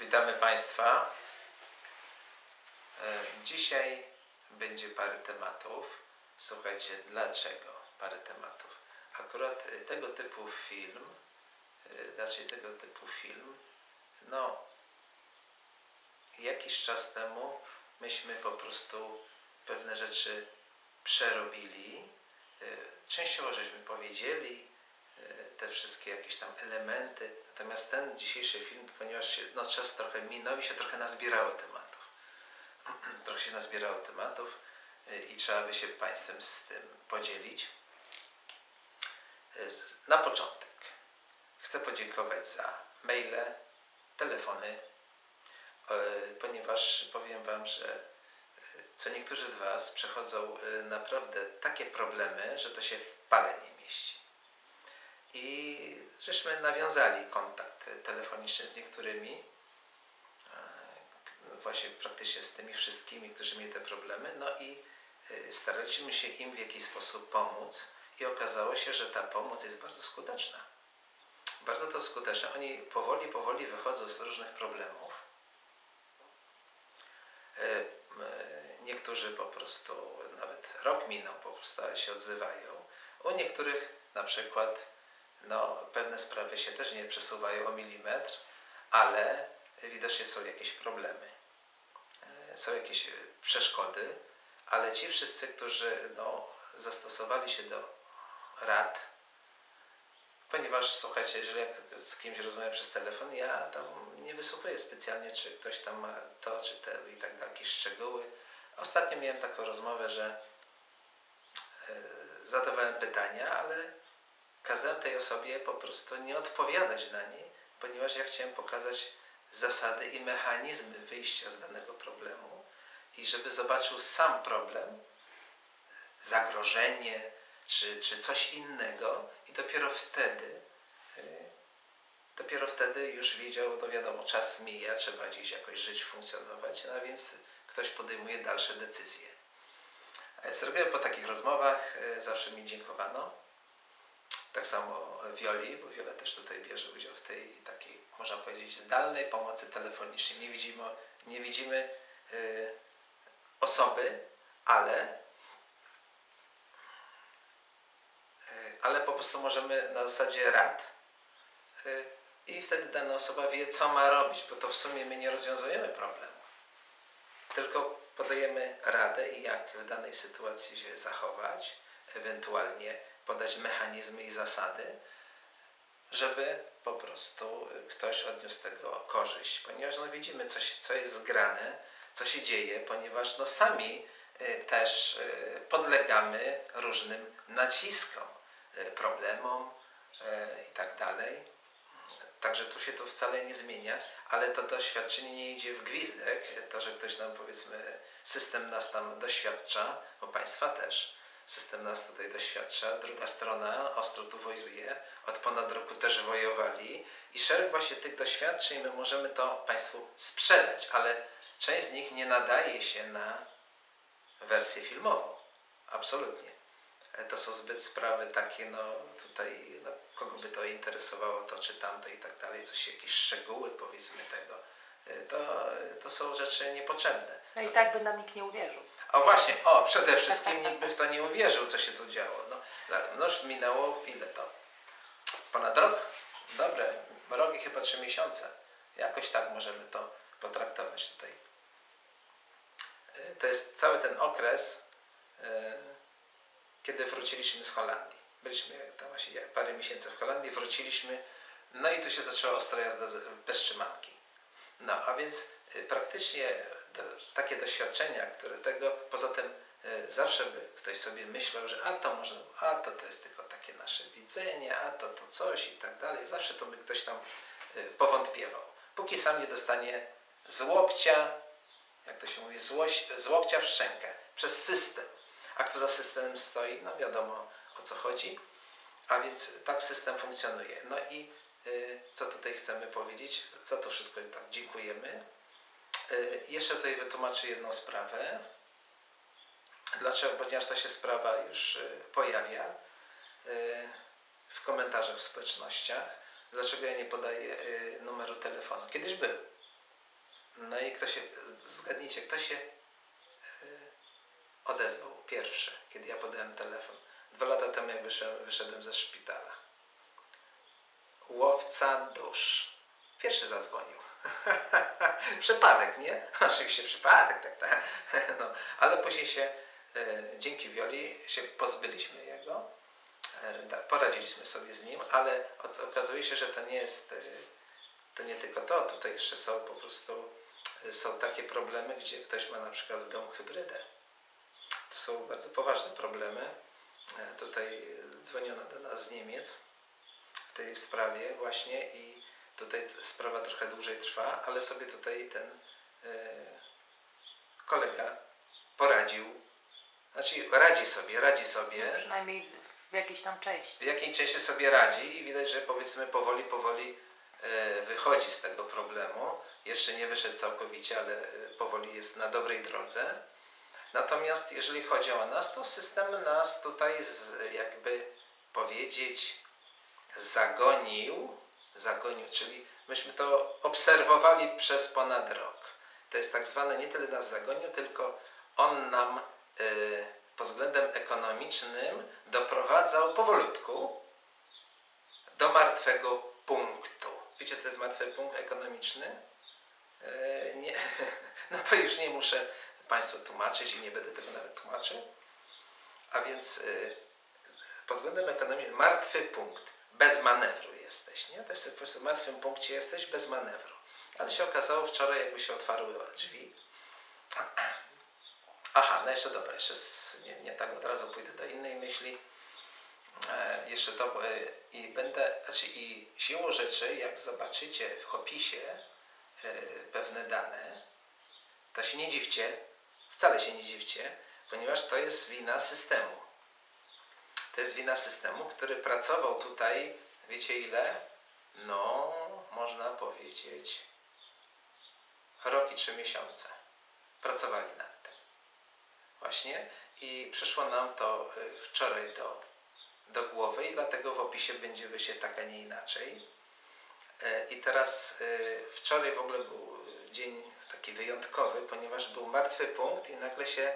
Witamy Państwa. E, Dzisiaj będzie parę tematów. Słuchajcie, dlaczego parę tematów? Akurat e, tego typu film, e, znaczy tego typu film, no jakiś czas temu myśmy po prostu pewne rzeczy przerobili. Częściowo żeśmy powiedzieli, te wszystkie jakieś tam elementy. Natomiast ten dzisiejszy film, ponieważ się, no, czas trochę minął i się trochę nazbierało tematów. trochę się nazbierało tematów y, i trzeba by się Państwem z tym podzielić. Z- Na początek chcę podziękować za maile, telefony, ponieważ powiem Wam, że co niektórzy z Was przechodzą naprawdę takie problemy, że to się w pale nie mieści. I żeśmy nawiązali kontakt telefoniczny z niektórymi, e, właśnie praktycznie z tymi wszystkimi, którzy mieli te problemy, no i e, staraliśmy się im w jakiś sposób pomóc i okazało się, że ta pomoc jest bardzo skuteczna. Bardzo to skuteczne. Oni powoli, powoli wychodzą z różnych problemów. E, Niektórzy po prostu, nawet rok minął, po prostu się odzywają. U niektórych na przykład no, pewne sprawy się też nie przesuwają o milimetr, ale widocznie są jakieś problemy. E, Są jakieś e, przeszkody, ale ci wszyscy, którzy no, zastosowali się do rad, ponieważ słuchajcie, jeżeli z kimś rozmawiam przez telefon, ja tam nie wysłuchuję specjalnie, czy ktoś tam ma to, czy te i tak dalej, jakieś szczegóły. Ostatnio miałem taką rozmowę, że e, zadawałem pytania, ale kazałem tej osobie po prostu nie odpowiadać na nie, ponieważ ja chciałem pokazać zasady i mechanizmy wyjścia z danego problemu i żeby zobaczył sam problem, zagrożenie czy, czy coś innego i dopiero wtedy y, dopiero wtedy już wiedział, no wiadomo, czas mija, trzeba gdzieś jakoś żyć, funkcjonować, no a więc ktoś podejmuje dalsze decyzje. E, Z reguły po takich rozmowach e, zawsze mi dziękowano. Tak samo Wioli, bo Wiola też tutaj bierze udział w tej takiej, można powiedzieć, zdalnej pomocy telefonicznej. Nie widzimy, nie widzimy y, osoby, ale, y, ale po prostu możemy na zasadzie rad y, i wtedy dana osoba wie, co ma robić, bo to w sumie my nie rozwiązujemy problemu, tylko podajemy radę i jak w danej sytuacji się zachować, ewentualnie podać mechanizmy i zasady, żeby po prostu ktoś odniósł z tego korzyść, ponieważ no widzimy, coś, co jest zgrane, co się dzieje, ponieważ no sami y, też y, podlegamy różnym naciskom, y, problemom y, i tak dalej. Także tu się to wcale nie zmienia, ale to doświadczenie nie idzie w gwizdek. To, że ktoś nam powiedzmy, system nas tam doświadcza, bo państwa też. System nas tutaj doświadcza. Druga strona ostro tu wojuje. Od ponad roku też wojowali. I szereg właśnie tych doświadczeń my możemy to Państwu sprzedać, ale część z nich nie nadaje się na wersję filmową. Absolutnie. E, To są zbyt sprawy takie, no tutaj, no, kogo by to interesowało, to czy tamto i tak dalej, coś, jakieś szczegóły powiedzmy tego. E, To, to są rzeczy niepotrzebne. No i tak by nam nikt nie uwierzył. O właśnie, o, przede wszystkim nikt by w to nie uwierzył, co się tu działo. No, no już minęło, ile to? Ponad rok? Dobre, rok i chyba trzy miesiące. Jakoś tak możemy to potraktować tutaj. E, To jest cały ten okres, e, kiedy wróciliśmy z Holandii. Byliśmy tam właśnie parę miesięcy w Holandii, wróciliśmy, no i tu się zaczęła ostra jazda bez trzymanki. No, a więc y, praktycznie takie doświadczenia, które tego, poza tym y, zawsze by ktoś sobie myślał, że a to może, a to to jest tylko takie nasze widzenie, a to to coś i tak dalej. Zawsze to by ktoś tam y, powątpiewał. Póki sam nie dostanie z łokcia, jak to się mówi, z, łoś, z łokcia w szczękę, przez system. A kto za systemem stoi, no wiadomo o co chodzi. A więc tak system funkcjonuje. No i y, co tutaj chcemy powiedzieć? Za to wszystko tak dziękujemy. Y, jeszcze tutaj wytłumaczę jedną sprawę. Dlaczego? Ponieważ ta się sprawa już y, pojawia y, w komentarzach w społecznościach. Dlaczego ja nie podaję numeru telefonu? Kiedyś był. No i kto się, zgadnijcie, kto się odezwał pierwszy, kiedy ja podałem telefon. Dwa lata temu, jak wyszedłem, wyszedłem ze szpitala. Łowca dusz. Pierwszy zadzwonił. przypadek, nie? Oczywiście przypadek, tak, tak. No, ale później się e, dzięki Wioli się pozbyliśmy jego. E, poradziliśmy sobie z nim, ale okazuje się, że to nie jest, e, to nie tylko to. Tutaj jeszcze są po prostu, są takie problemy, gdzie ktoś ma na przykład w domu hybrydę. To są bardzo poważne problemy. Tutaj dzwoniono do nas z Niemiec w tej sprawie właśnie i tutaj sprawa trochę dłużej trwa, ale sobie tutaj ten e, kolega poradził. Znaczy radzi sobie, radzi sobie. Przynajmniej w jakiejś tam części. W jakiej części sobie radzi i widać, że powiedzmy powoli, powoli e, wychodzi z tego problemu. Jeszcze nie wyszedł całkowicie, ale e, powoli jest na dobrej drodze. Natomiast jeżeli chodzi o nas, to system nas tutaj z, jakby powiedzieć zagonił, zagonił, czyli myśmy to obserwowali przez ponad rok. To jest tak zwane, nie tyle nas zagonił, tylko on nam y, pod względem ekonomicznym doprowadzał powolutku do martwego punktu. Wiecie, co jest martwy punkt ekonomiczny? E, nie, no to już nie muszę Państwu tłumaczyć i nie będę tego nawet tłumaczył. A więc y, pod względem ekonomii martwy punkt, bez manewru jesteś, nie? To jest po prostu w martwym punkcie jesteś bez manewru. Ale się okazało wczoraj, jakby się otwarły drzwi. Aha, no jeszcze dobra, jeszcze z, nie, nie tak od razu pójdę do innej myśli. E, jeszcze to e, i będę, znaczy i siłą rzeczy, jak zobaczycie w opisie e, pewne dane, to się nie dziwcie, wcale się nie dziwcie, ponieważ to jest wina systemu. To jest wina systemu, który pracował tutaj, wiecie ile? No, można powiedzieć, rok i trzy miesiące. Pracowali nad tym. Właśnie. I przyszło nam to y, wczoraj do, do głowy i dlatego w opisie będzie wyjść tak, a nie inaczej. E, I teraz y, wczoraj w ogóle był dzień taki wyjątkowy, ponieważ był martwy punkt i nagle się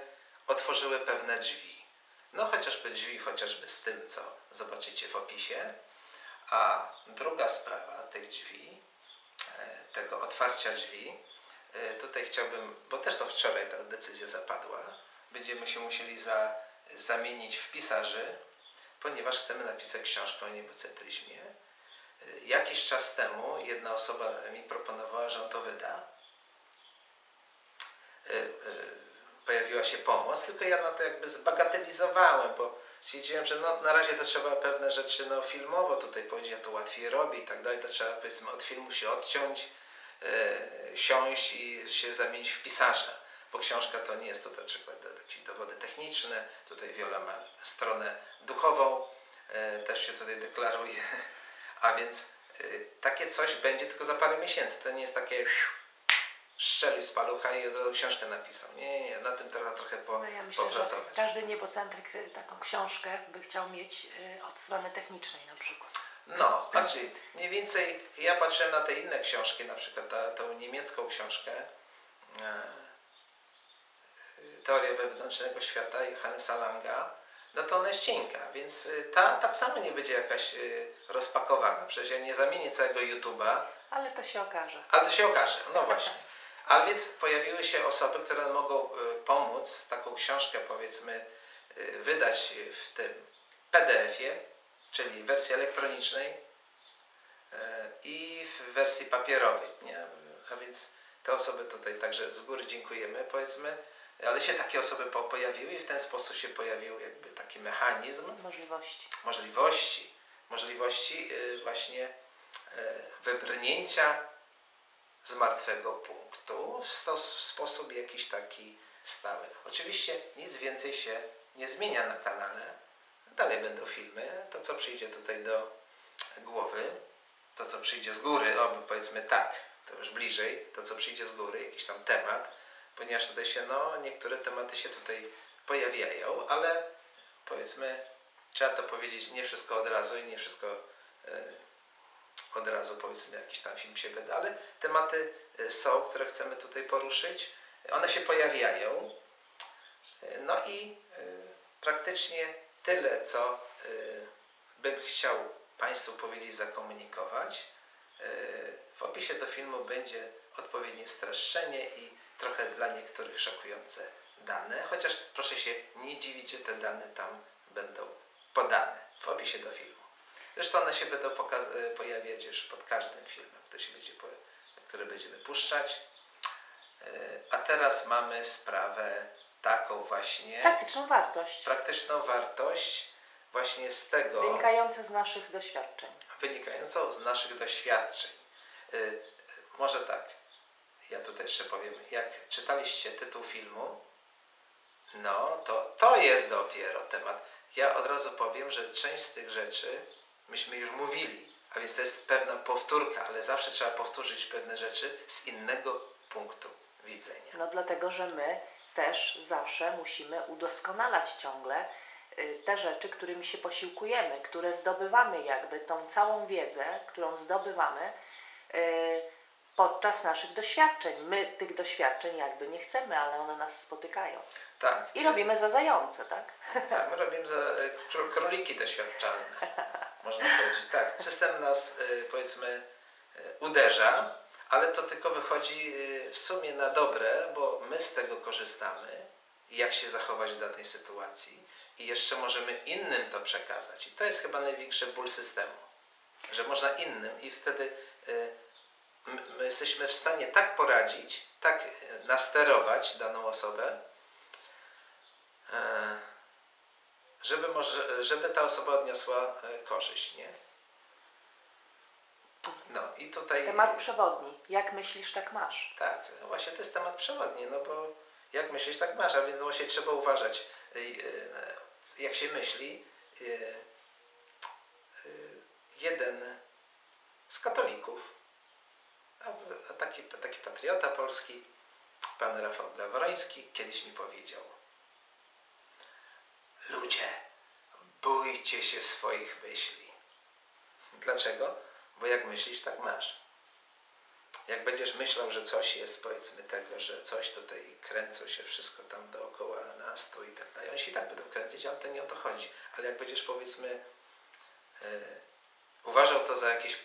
otworzyły pewne drzwi. No chociażby drzwi, chociażby z tym, co zobaczycie w opisie. A druga sprawa tych drzwi, e, tego otwarcia drzwi, e, tutaj chciałbym, bo też to wczoraj ta decyzja zapadła, będziemy się musieli za, zamienić w pisarzy, ponieważ chcemy napisać książkę o niebocentryzmie. E, Jakiś czas temu jedna osoba mi proponowała, że on to wyda. Pojawiła się pomoc, tylko ja na to jakby zbagatelizowałem, bo stwierdziłem, że no, na razie to trzeba pewne rzeczy no, filmowo tutaj powiedzieć, ja to łatwiej robię i tak dalej, to trzeba powiedzmy od filmu się odciąć, e, siąść i się zamienić w pisarza, bo książka to nie jest to na przykład jakieś dowody techniczne, tutaj Wiola ma stronę duchową, e, też się tutaj deklaruje, a więc e, takie coś będzie tylko za parę miesięcy, to nie jest takie szczelił z palucha i książkę napisał. Nie, nie, na tym trzeba trochę po, No ja myślę, popracować. każdy niebocentryk y, taką książkę by chciał mieć y, od strony technicznej na przykład. No, znaczy mniej więcej ja patrzyłem na te inne książki, na przykład ta, tą niemiecką książkę e, Teoria wewnętrznego świata Johannesa Langa, no to ona jest cienka, więc y, ta tak samo nie będzie jakaś rozpakowana. Przecież ja nie zamienię całego YouTube'a, Ale to się okaże. ale to się okaże, no właśnie. Ale więc pojawiły się osoby, które mogą y, pomóc taką książkę, powiedzmy, y, wydać w tym PDF-ie, czyli wersji elektronicznej y, i w wersji papierowej. Nie? A więc te osoby tutaj także z góry dziękujemy, powiedzmy, ale się takie osoby po, pojawiły i w ten sposób się pojawił jakby taki mechanizm Możliwości. możliwości, możliwości właśnie wybrnięcia z martwego punktu w, sposób jakiś taki stały. Oczywiście nic więcej się nie zmienia na kanale. Dalej będą filmy. To, co przyjdzie tutaj do głowy, to, co przyjdzie z góry, o powiedzmy tak, to już bliżej, to, co przyjdzie z góry, jakiś tam temat, ponieważ tutaj się, no, niektóre tematy się tutaj pojawiają, ale powiedzmy, trzeba to powiedzieć nie wszystko od razu i nie wszystko e, od razu powiedzmy jakiś tam film się wyda, ale tematy y, są, które chcemy tutaj poruszyć. One się pojawiają. No i y, praktycznie tyle, co y, bym chciał Państwu powiedzieć, zakomunikować. W opisie do filmu będzie odpowiednie streszczenie i trochę dla niektórych szokujące dane, chociaż proszę się nie dziwić, że te dane tam będą podane w opisie do filmu. Zresztą one się będą y, pojawiać już pod każdym filmem, który, się będzie, który będziemy puszczać. Y, A teraz mamy sprawę taką właśnie, Praktyczną wartość, praktyczną wartość właśnie z tego wynikająca z naszych doświadczeń. wynikającą z naszych doświadczeń. Y, może tak, ja tutaj jeszcze powiem, jak czytaliście tytuł filmu, no to to jest dopiero temat. Ja od razu powiem, że część z tych rzeczy myśmy już mówili, a więc to jest pewna powtórka, ale zawsze trzeba powtórzyć pewne rzeczy z innego punktu widzenia. No dlatego, że my też zawsze musimy udoskonalać ciągle y, te rzeczy, którymi się posiłkujemy, które zdobywamy jakby tą całą wiedzę, którą zdobywamy y, podczas naszych doświadczeń. My tych doświadczeń jakby nie chcemy, ale one nas spotykają. Tak. I robimy za zające, tak? Tak, my robimy za y, kró- króliki doświadczalne. Można powiedzieć tak. System nas y, powiedzmy y, uderza, ale to tylko wychodzi y, w sumie na dobre, bo my z tego korzystamy jak się zachować w danej sytuacji i jeszcze możemy innym to przekazać. I to jest chyba największy ból systemu, że można innym i wtedy my, my jesteśmy w stanie tak poradzić, tak nasterować daną osobę, e, żeby, może, żeby ta osoba odniosła e, korzyść, nie? No i tutaj... Temat przewodni. Jak myślisz, tak masz. Tak, no właśnie to jest temat przewodni, no bo jak myślisz, tak masz, a więc no właśnie trzeba uważać, y, y, jak się myśli. Jeden z katolików, a taki, taki patriota polski, pan Rafał Gawroński, kiedyś mi powiedział Ludzie, bójcie się swoich myśli. Dlaczego? Bo jak myślisz, tak masz. Jak będziesz myślał, że coś jest, powiedzmy tego, że coś tutaj kręcą się wszystko tam dookoła nas tu i tak dalej, oni się tak będą kręcić, ale to nie o to chodzi. Ale jak będziesz, powiedzmy, e, uważał to za jakieś e,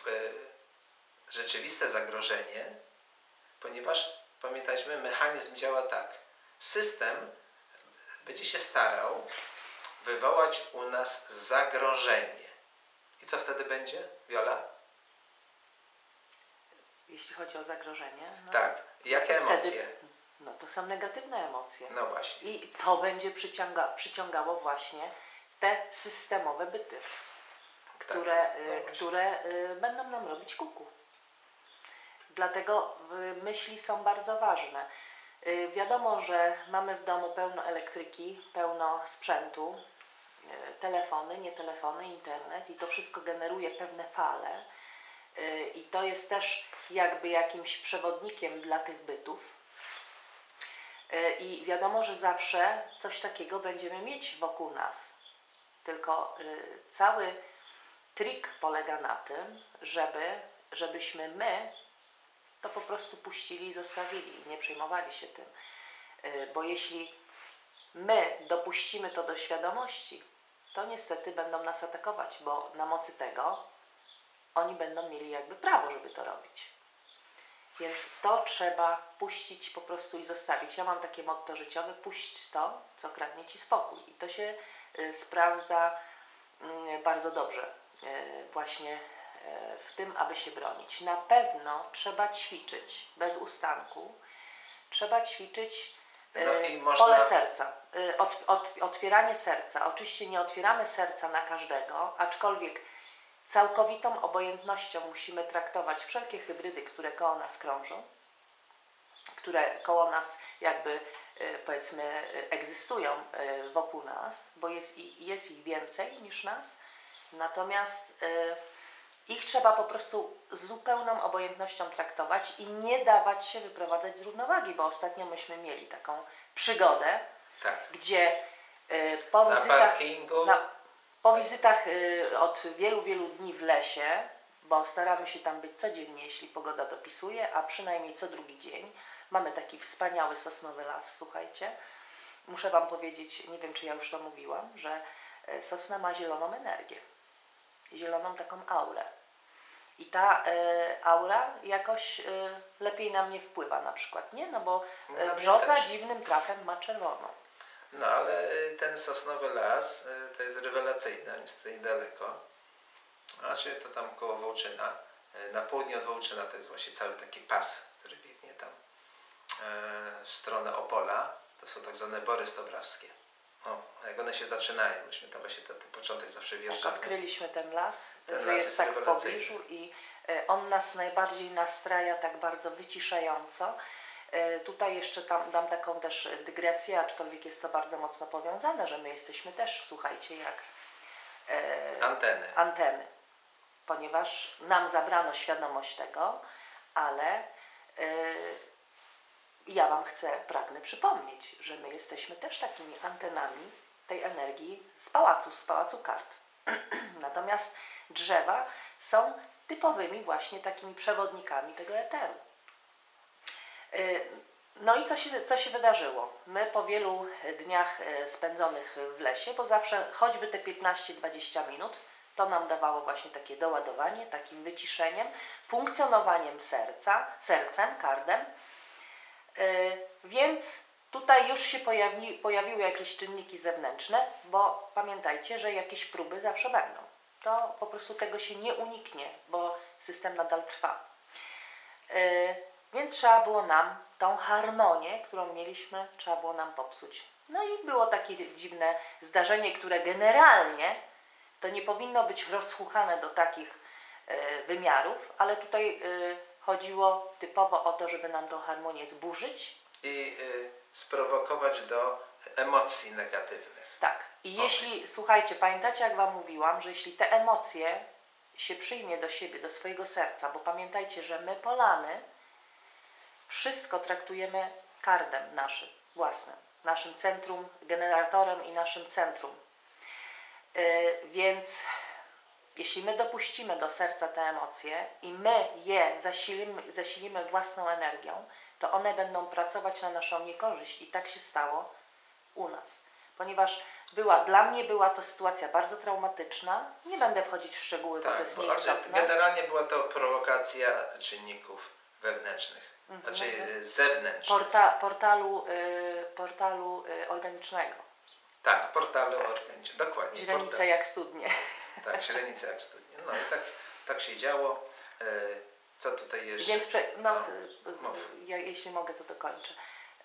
rzeczywiste zagrożenie, ponieważ pamiętajmy, mechanizm działa tak. System będzie się starał wywołać u nas zagrożenie. I co wtedy będzie, Wiola? Jeśli chodzi o zagrożenie. No, Tak. Jakie wtedy- emocje? No to są negatywne emocje. No właśnie. I to będzie przyciąga, przyciągało właśnie te systemowe byty, które, jest, no y, które y, będą nam robić kuku. Dlatego y, myśli są bardzo ważne. Y, Wiadomo, że mamy w domu pełno elektryki, pełno sprzętu, y, telefony, nie telefony, internet i to wszystko generuje pewne fale. Y, I to jest też jakby jakimś przewodnikiem dla tych bytów. I wiadomo, że zawsze coś takiego będziemy mieć wokół nas. Tylko cały trik polega na tym, żeby, żebyśmy my to po prostu puścili i zostawili i nie przejmowali się tym. Y, Bo jeśli my dopuścimy to do świadomości, to niestety będą nas atakować, bo na mocy tego oni będą mieli jakby prawo, żeby to robić. Więc to trzeba puścić po prostu i zostawić. Ja mam takie motto życiowe: puść to, co kradnie ci spokój. I to się y, sprawdza mm, bardzo dobrze, y, właśnie w tym, aby się bronić. Na pewno trzeba ćwiczyć bez ustanku. Trzeba ćwiczyć y, No można- pole serca, ot, ot, otwieranie serca. Oczywiście nie otwieramy serca na każdego, aczkolwiek całkowitą obojętnością musimy traktować wszelkie hybrydy, które koło nas krążą, które koło nas jakby powiedzmy egzystują wokół nas, bo jest, i- jest ich więcej niż nas. Natomiast ich trzeba po prostu z zupełną obojętnością traktować i nie dawać się wyprowadzać z równowagi, bo ostatnio myśmy mieli taką przygodę, Tak. gdzie y, po Na wizytach na, po wizytach y, od wielu, wielu dni w lesie bo staramy się tam być codziennie, jeśli pogoda dopisuje, a przynajmniej co drugi dzień. Mamy taki wspaniały sosnowy las, słuchajcie. Muszę Wam powiedzieć, nie wiem czy ja już to mówiłam, że e, sosna ma zieloną energię, zieloną taką aurę. I ta e, aura jakoś e, lepiej na mnie wpływa na przykład, nie? No bo e, brzoza dziwnym trafem ma czerwoną. No ale y, ten sosnowy las y, to jest rewelacyjny, on jest tutaj niedaleko. Znaczy to tam koło Wołczyna. Y, Na południe od Wołczyna to jest właśnie cały taki pas, który biegnie tam e, w stronę Opola. To są tak zwane bory stobrawskie. O, a jak one się zaczynają, myśmy tam właśnie ten, ten początek zawsze Jak wjeżdżamy. odkryliśmy ten las, Ten że las jest, tak w pobliżu i e, on nas najbardziej nastraja tak bardzo wyciszająco. E, Tutaj jeszcze tam, dam taką też dygresję, aczkolwiek jest to bardzo mocno powiązane, że my jesteśmy też, słuchajcie, jak e, Anteny. anteny, ponieważ nam zabrano świadomość tego, ale y, ja Wam chcę, pragnę przypomnieć, że my jesteśmy też takimi antenami tej energii z pałacu, z pałacu kart. Natomiast drzewa są typowymi właśnie takimi przewodnikami tego eteru. Y, No i co się, co się wydarzyło? My po wielu dniach e, spędzonych w lesie, bo zawsze choćby te 15-20 minut, to nam dawało właśnie takie doładowanie, takim wyciszeniem, funkcjonowaniem serca, sercem, kardem. Y, Więc tutaj już się pojawi, pojawiły jakieś czynniki zewnętrzne, bo pamiętajcie, że jakieś próby zawsze będą. To po prostu tego się nie uniknie, bo system nadal trwa. Y, Więc trzeba było nam tą harmonię, którą mieliśmy, trzeba było nam popsuć. No i było takie dziwne zdarzenie, które generalnie to nie powinno być rozhukane do takich e, wymiarów, ale tutaj e, chodziło typowo o to, żeby nam tą harmonię zburzyć. I y, sprowokować do emocji negatywnych. Tak. I jeśli, słuchajcie, pamiętacie jak Wam mówiłam, że jeśli te emocje się przyjmie do siebie, do swojego serca, bo pamiętajcie, że my Polany wszystko traktujemy kardem naszym, własnym, naszym centrum, generatorem i naszym centrum. Yy, więc jeśli my dopuścimy do serca te emocje i my je zasilimy, zasilimy własną energią, to one będą pracować na naszą niekorzyść. I tak się stało u nas. Ponieważ była, dla mnie była to sytuacja bardzo traumatyczna. Nie będę wchodzić w szczegóły, bo to Tak, jest nieistotne. generalnie była to prowokacja czynników wewnętrznych, Mhm. znaczy zewnętrznych. Porta, portalu y, portalu y, organicznego. Tak, portalu organicznego, dokładnie. Źrenice portal- jak studnie. Tak, źrenice jak studnie. No i tak, tak się działo. E, co tutaj jeszcze? Więc prze, no, No, ja, jeśli mogę, to dokończę.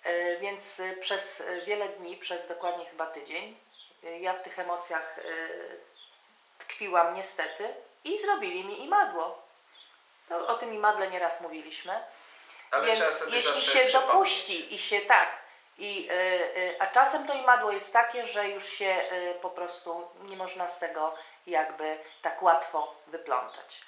Y, Więc y, przez wiele dni, przez dokładnie chyba tydzień, ja w tych emocjach tkwiłam niestety i zrobili mi imadło. To, o tym imadle nieraz mówiliśmy. Ale Więc jeśli się dopuści i się tak, i, y, y, a czasem to imadło jest takie, że już się y, po prostu nie można z tego jakby tak łatwo wyplątać.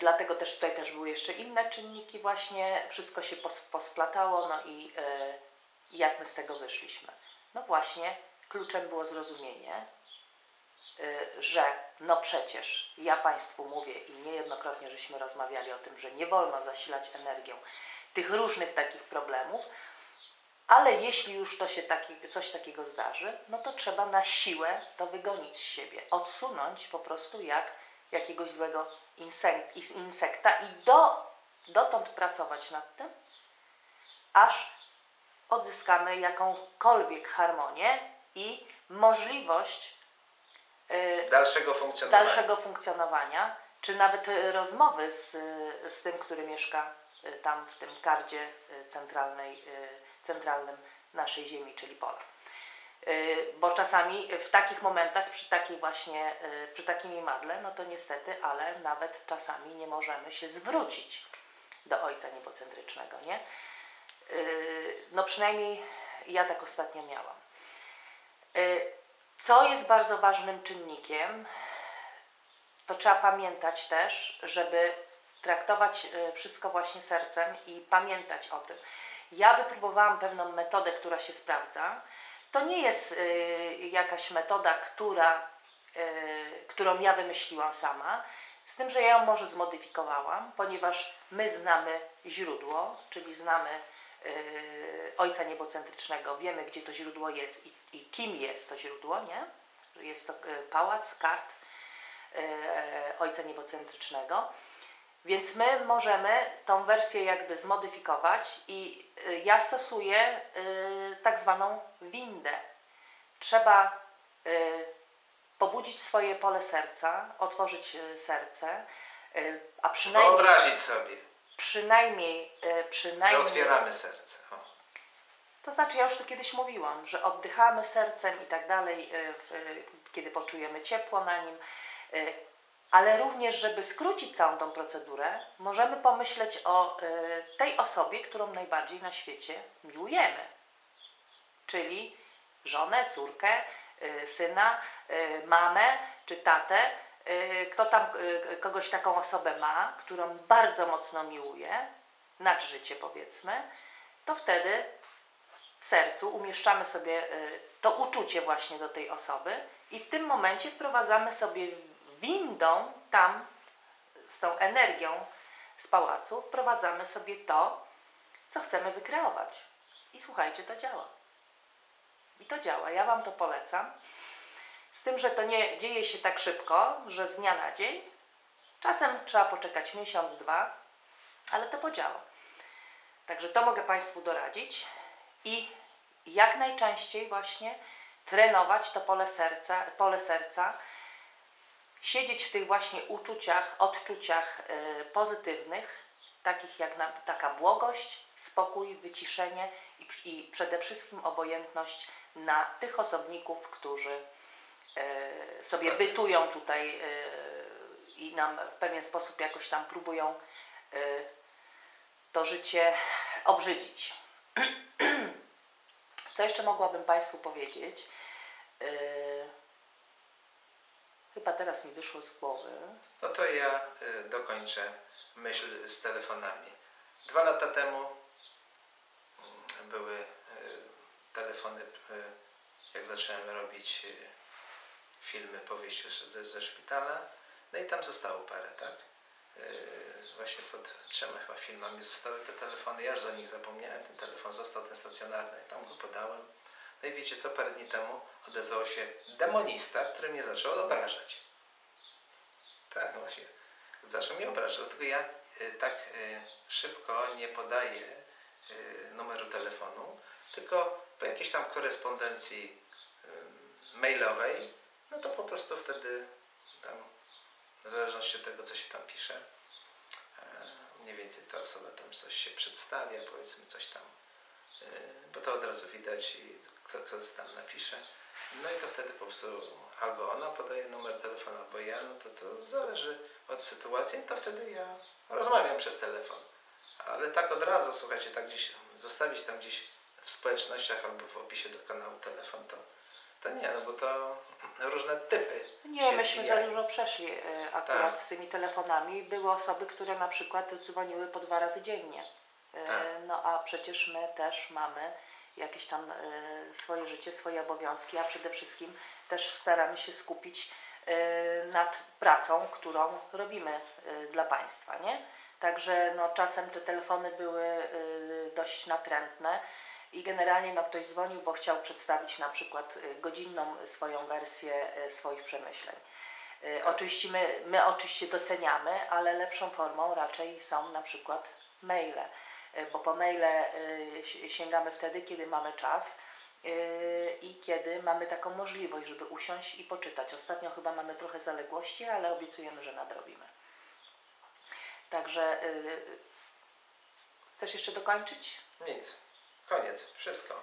Dlatego też tutaj też były jeszcze inne czynniki właśnie, wszystko się pos, posplatało, no i jak my z tego wyszliśmy. No właśnie, kluczem było zrozumienie, że no przecież ja Państwu mówię i niejednokrotnie żeśmy rozmawiali o tym, że nie wolno zasilać energią tych różnych takich problemów, ale jeśli już to się taki, coś takiego zdarzy, no to trzeba na siłę to wygonić z siebie, odsunąć po prostu jak jakiegoś złego insekta i do, dotąd pracować nad tym, aż odzyskamy jakąkolwiek harmonię i możliwość y, Dalszego funkcjonowania. dalszego funkcjonowania, czy nawet y, rozmowy z, y, z tym, który mieszka y, tam w tym kardzie centralnej, centralnym naszej ziemi, czyli pola. Y, Bo czasami w takich momentach, przy takiej właśnie, y, przy takim imadle, no to niestety, ale nawet czasami nie możemy się zwrócić do Ojca Niebocentrycznego, nie? Y, No przynajmniej ja tak ostatnio miałam. Co jest bardzo ważnym czynnikiem, to trzeba pamiętać też, żeby traktować wszystko właśnie sercem i pamiętać o tym. Ja wypróbowałam pewną metodę, która się sprawdza. To nie jest y, jakaś metoda, która, y, którą ja wymyśliłam sama. Z tym, że ja ją może zmodyfikowałam, ponieważ my znamy źródło, czyli znamy yy, Ojca Niebocentrycznego, wiemy, gdzie to źródło jest i, i kim jest to źródło, nie? Jest to yy, pałac kart yy, Ojca Niebocentrycznego. Więc my możemy tą wersję jakby zmodyfikować i y, ja stosuję y, tak zwaną windę. Trzeba y, pobudzić swoje pole serca, otworzyć serce, a przynajmniej, Wyobrazić sobie, przynajmniej, y, że przynajmniej otwieramy serce. O. to znaczy, ja już to kiedyś mówiłam, że oddychamy sercem i tak dalej, kiedy poczujemy ciepło na nim. Ale również, żeby skrócić całą tą procedurę, możemy pomyśleć o y, tej osobie, którą najbardziej na świecie miłujemy. Czyli żonę, córkę, y, syna, y, mamę czy tatę. Kto tam kogoś taką osobę ma, którą bardzo mocno miłuje, nad życie powiedzmy, to wtedy w sercu umieszczamy sobie to uczucie właśnie do tej osoby i w tym momencie wprowadzamy sobie windą tam z tą energią z pałacu, wprowadzamy sobie to, co chcemy wykreować. I słuchajcie, to działa. I to działa. Ja Wam to polecam. Z tym, że to nie dzieje się tak szybko, że z dnia na dzień. Czasem trzeba poczekać miesiąc, dwa, ale to podziała. Także to mogę Państwu doradzić i jak najczęściej właśnie trenować to pole serca, pole serca siedzieć w tych właśnie uczuciach, odczuciach y, pozytywnych, takich jak na, taka błogość, spokój, wyciszenie i, i przede wszystkim obojętność na tych osobników, którzy y, sobie bytują tutaj y, i nam w pewien sposób jakoś tam próbują to życie obrzydzić. Co jeszcze mogłabym Państwu powiedzieć? Chyba teraz mi wyszło z głowy. No to ja y, dokończę myśl z telefonami. Dwa lata temu mm, były y, telefony, y, jak zacząłem robić filmy po wyjściu ze, ze szpitala. No i tam zostało parę, tak? Właśnie pod trzema chyba filmami zostały te telefony. Ja już za nich zapomniałem. Ten telefon został, ten stacjonarny. Tam go podałem. No i wiecie co? Parę dni temu odezwał się demonista, który mnie zaczął obrażać. Tak, właśnie. Zaczął mnie obrażać, dlatego ja y, tak y, szybko nie podaję y, numeru telefonu, tylko po jakiejś tam korespondencji mailowej, no to po prostu wtedy tam, w zależności od tego, co się tam pisze, e, mniej więcej ta osoba tam coś się przedstawia, powiedzmy coś tam, y, bo to od razu widać, i kto, kto co tam napisze. No i to wtedy po prostu albo ona podaje numer telefonu, albo ja, no to to zależy od sytuacji, to wtedy ja rozmawiam przez telefon. Ale tak od razu, słuchajcie, tak gdzieś zostawić tam gdzieś w społecznościach albo w opisie do kanału telefon, to, to nie, no bo to różne typy. Nie, myśmy za dużo przeszli e, akurat Tak. z tymi telefonami. Były osoby, które na przykład dzwoniły po dwa razy dziennie. E, Tak. No a przecież my też mamy jakieś tam e, swoje życie, swoje obowiązki, a przede wszystkim też staramy się skupić e, nad pracą, którą robimy e, dla Państwa, nie? Także no, czasem te telefony były dość natrętne i generalnie no, ktoś dzwonił, bo chciał przedstawić na przykład godzinną swoją wersję swoich przemyśleń. E, Oczywiście my, my oczywiście doceniamy, ale lepszą formą raczej są na przykład maile, bo po maile e, si- sięgamy wtedy, kiedy mamy czas e, i kiedy mamy taką możliwość, żeby usiąść i poczytać. Ostatnio chyba mamy trochę zaległości, ale obiecujemy, że nadrobimy. Także e, chcesz jeszcze dokończyć? Nic. Koniec. Wszystko.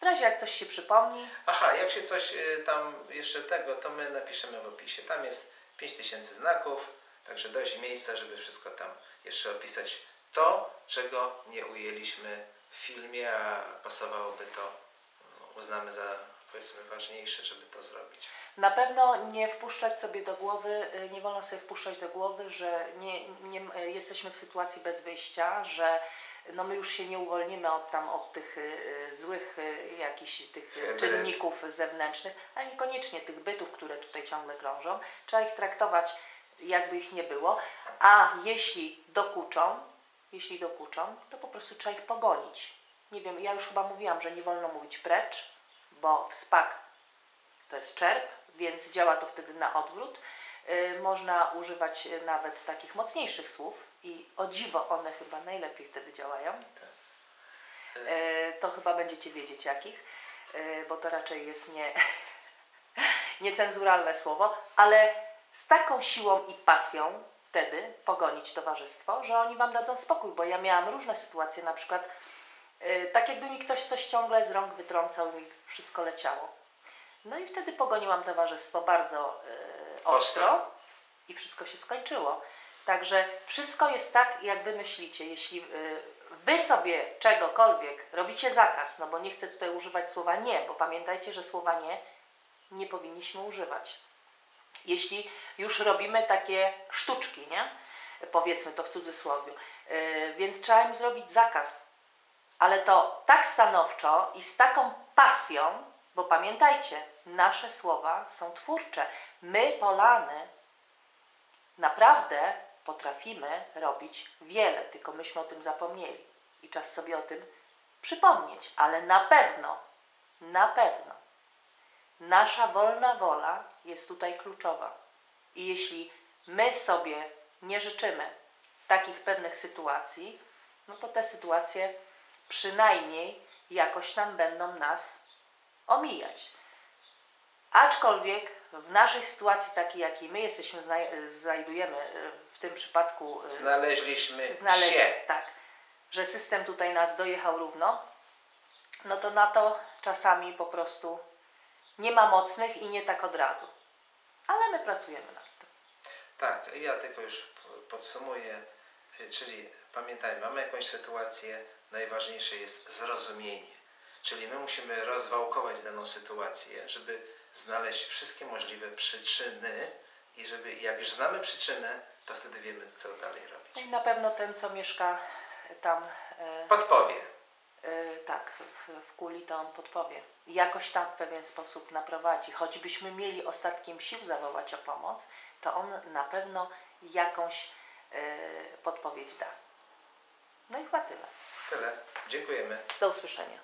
W razie jak coś się przypomni, Aha, jak się coś tam jeszcze tego, to my napiszemy w opisie. Tam jest 5000 znaków, także dość miejsca, żeby wszystko tam jeszcze opisać. To, czego nie ujęliśmy w filmie, a pasowałoby to, y, uznamy za powiedzmy ważniejsze, żeby to zrobić. Na pewno nie wpuszczać sobie do głowy, y, nie wolno sobie wpuszczać do głowy, że nie, nie, y, jesteśmy w sytuacji bez wyjścia, że no my już się nie uwolnimy od tam od tych y, złych jakichś tych czynników zewnętrznych, a niekoniecznie tych bytów, które tutaj ciągle krążą. Trzeba ich traktować jakby ich nie było. A jeśli dokuczą, jeśli dokuczą, to po prostu trzeba ich pogonić. Nie wiem, ja już chyba mówiłam, że nie wolno mówić precz, bo wspak to jest czerp, więc działa to wtedy na odwrót. Y, Można używać nawet takich mocniejszych słów i o dziwo one chyba najlepiej wtedy działają. Y, To chyba będziecie wiedzieć jakich, y, bo to raczej jest nie, niecenzuralne słowo, ale z taką siłą i pasją wtedy pogonić towarzystwo, że oni Wam dadzą spokój, bo ja miałam różne sytuacje, na przykład y, tak jakby mi ktoś coś ciągle z rąk wytrącał i mi wszystko leciało. No i wtedy pogoniłam towarzystwo bardzo y, ostro Ostro. i wszystko się skończyło. Także wszystko jest tak, jak wy myślicie. Jeśli y, wy sobie czegokolwiek robicie zakaz, no bo nie chcę tutaj używać słowa nie, bo pamiętajcie, że słowa nie nie powinniśmy używać. Jeśli już robimy takie sztuczki, nie? Powiedzmy to w cudzysłowie. Y, więc trzeba im zrobić zakaz. Ale to tak stanowczo i z taką pasją, bo pamiętajcie, nasze słowa są twórcze. My, Polany, naprawdę potrafimy robić wiele, tylko myśmy o tym zapomnieli. I czas sobie o tym przypomnieć, ale na pewno, na pewno nasza wolna wola jest tutaj kluczowa. I jeśli my sobie nie życzymy takich pewnych sytuacji, no to te sytuacje przynajmniej jakoś nam będą nas omijać. Aczkolwiek w naszej sytuacji takiej, jakiej my jesteśmy, zna- znajdujemy y, w tym przypadku y, Znaleźliśmy znaleźć, się. tak, że system tutaj nas dojechał równo, no to na to czasami po prostu nie ma mocnych i nie tak od razu. Ale my pracujemy nad tym. Tak, ja tylko już po- podsumuję, czyli pamiętajmy, mamy jakąś sytuację, najważniejsze jest zrozumienie. Czyli my musimy rozwałkować daną sytuację, żeby znaleźć wszystkie możliwe przyczyny i żeby jak już znamy przyczynę, to wtedy wiemy co dalej No robić. i na pewno ten, co mieszka tam, e, Podpowie. E, tak, w, w kuli, to on podpowie. Jakoś tam w pewien sposób naprowadzi. Choćbyśmy mieli ostatkiem sił zawołać o pomoc, to on na pewno jakąś e, podpowiedź da. No i chyba tyle. Tyle. Dziękujemy. Do usłyszenia.